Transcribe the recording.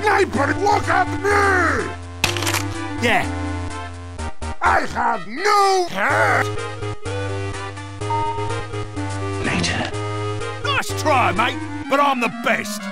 sniper, look at me! Yeah. I have no hair! Later. Nice try, mate, but I'm the best.